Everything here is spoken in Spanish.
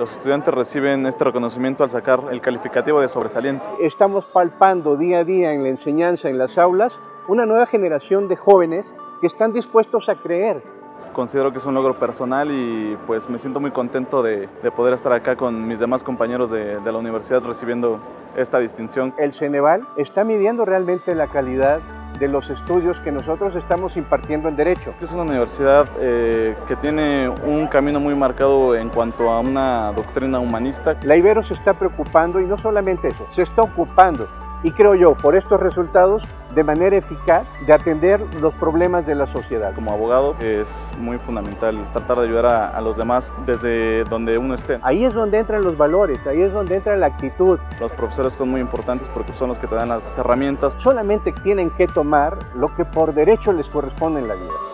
Los estudiantes reciben este reconocimiento al sacar el calificativo de sobresaliente. Estamos palpando día a día en la enseñanza, en las aulas, una nueva generación de jóvenes que están dispuestos a creer. Considero que es un logro personal y pues me siento muy contento de, de poder estar acá con mis demás compañeros de, de la universidad recibiendo esta distinción. El Ceneval está midiendo realmente la calidad de los estudios que nosotros estamos impartiendo en Derecho. Es una universidad eh, que tiene un camino muy marcado en cuanto a una doctrina humanista. La Ibero se está preocupando y no solamente eso, se está ocupando y creo yo, por estos resultados, de manera eficaz de atender los problemas de la sociedad. Como abogado es muy fundamental tratar de ayudar a, a, los demás desde donde uno esté. Ahí es donde entran los valores, ahí es donde entra la actitud. Los profesores son muy importantes porque son los que te dan las herramientas. Solamente tienen que tomar lo que por derecho les corresponde en la vida.